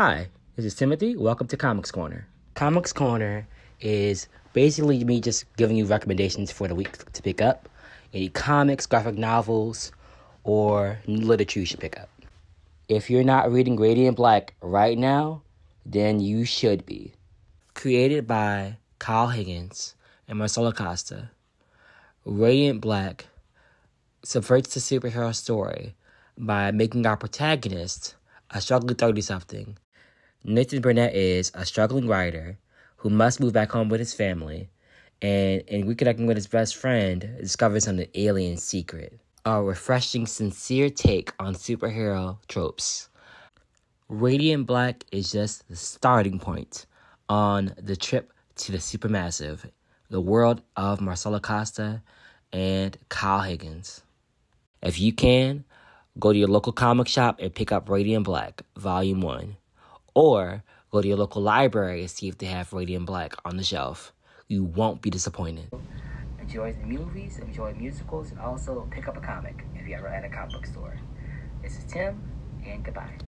Hi, this is Timothy. Welcome to Comics Corner. Comics Corner is basically me just giving you recommendations for the week to pick up. Any comics, graphic novels, or literature you should pick up. If you're not reading Radiant Black right now, then you should be. Created by Kyle Higgins and Marcelo Costa, Radiant Black subverts the superhero story by making our protagonist a struggling 30 something. Nathan Burnett is a struggling writer who must move back home with his family and, in reconnecting with his best friend, discovers an alien secret. A refreshing, sincere take on superhero tropes. Radiant Black is just the starting point on the trip to the supermassive, the world of Marcelo Costa and Kyle Higgins. If you can, go to your local comic shop and pick up Radiant Black, Volume 1. Or go to your local library and see if they have Radiant Black on the shelf. You won't be disappointed. Enjoy the movies, enjoy musicals, and also pick up a comic if you're ever at a comic book store. This is Tim, and goodbye.